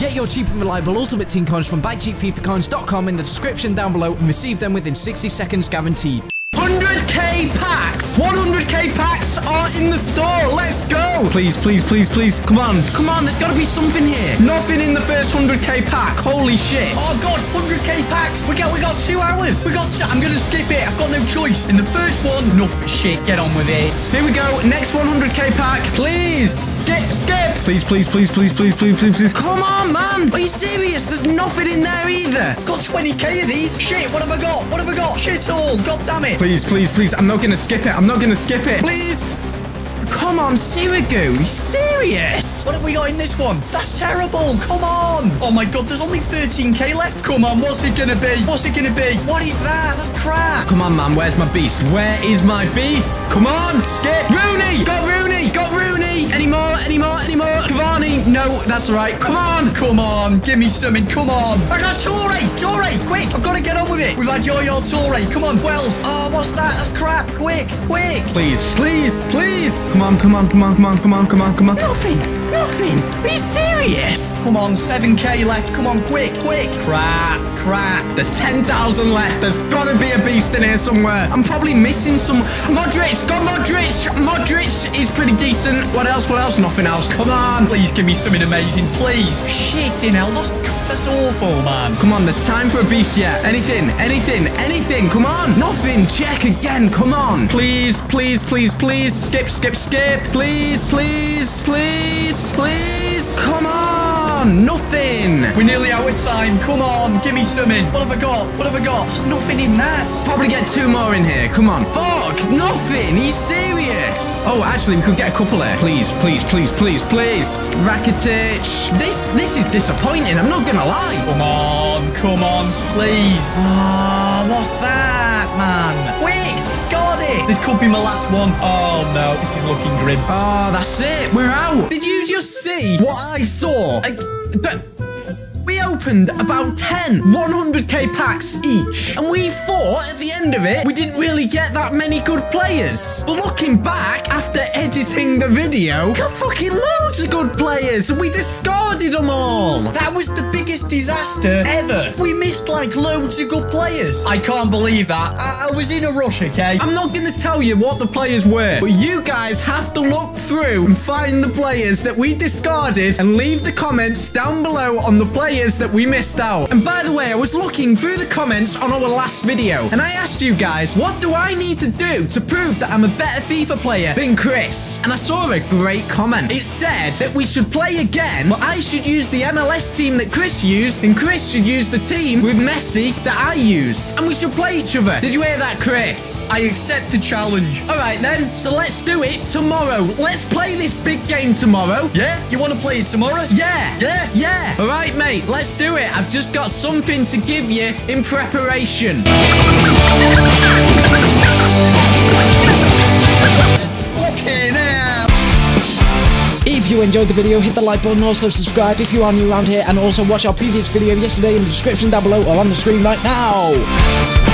Get your cheap and reliable Ultimate Team coins from buycheapfifacoins.com in the description down below and receive them within 60 seconds guaranteed. 100k packs! 100k packs are in the store! Let's go! Please, please, please, please, come on. Come on, there's gotta be something here. Nothing in the first 100k pack. Holy shit. Oh god, 100k packs. We got we got two hours. We got. i I'm gonna skip it. I've got no choice. In the first one, enough shit. Get on with it. Here we go. Next 100k pack. Please. Skip, skip. Please, please, please, please, please, please, please, please. Come on, man. Are you serious? There's nothing in there either. I've got 20k of these. Shit, what have I got? What have I got? Shit all. God damn it. Please, please, please. I'm not gonna skip it. I'm not gonna skip it. Please. Come on, Sirigu. You serious? What have we got in this one? That's terrible. Come on. Oh my god, there's only 13k left. Come on, what's it gonna be? What's it gonna be? What is that? That's crap. Come on, man. Where's my beast? Where is my beast? Come on. Skip. Rooney. Got Rooney. Got Rooney. Any more? Any more? Any more? Cavani. No, that's right. Come on. Come on. Give me something. Come on. I got Toure. Toure. Quick. I've got to get on with it. We've had Yaya Toure. Come on, Wells. Oh, what's that? That's crap. Quick. Quick. Please. Please. Please. Come on, come on, come on, come on, come on, come on, come on. Nothing. Nothing. Are you serious? Come on, 7k left. Come on, quick, quick. Crap, crap. There's 10,000 left. There's gotta be a beast in here somewhere. I'm probably missing some. Modric, got Modric. Modric is pretty decent. What else? What else? Nothing else. Come on. Please give me something amazing, please. Shit in hell, that's, that's awful, man. Come on, there's time for a beast yet. Anything, anything, anything. Come on. Nothing. Check again. Come on. Please, please, please, please. Skip, skip, skip. Please, please, please, please. Come on. Nothing. We're nearly out of time. Come on, give me something. What have I got? What have I got? There's nothing in that. Probably get two more in here. Come on. Fuck. Nothing. Are you serious? Oh, actually, we could get a couple there. Please, please, please, please, please. Rakitic. This, this is disappointing. I'm not gonna lie. Come on, come on, please. Oh, what's that, man? Quick, discard it. This could be my last one. Oh no, this is looking grim. Oh, that's it. We're out. Did you just see what I saw? I, but we opened about 10 100k packs each. And we thought at the end of it, we didn't really get that many good players. But looking back after editing the video, we got fucking loads of good players and we discarded them all. That was the biggest disaster ever. Like loads good players. I can't believe that. I, I was in a rush, okay? I'm not going to tell you what the players were, but you guys have to look through and find the players that we discarded and leave the comments down below on the players that we missed out. And by the way, I was looking through the comments on our last video, and I asked you guys, what do I need to do to prove that I'm a better FIFA player than Chris? And I saw a great comment. It said that we should play again, but I should use the MLS team that Chris used, and Chris should use the team with Messi that I used. And we should play each other. Did you hear that, Chris? I accept the challenge. All right then, so let's do it tomorrow. Let's play this big game tomorrow. Yeah? You want to play it tomorrow? Yeah. Yeah? Yeah. All right, mate, let's do it. I've just got something to give you in preparation. Enjoyed the video, hit the like button, also subscribe if you are new around here, and also watch our previous video yesterday in the description down below or on the screen right now.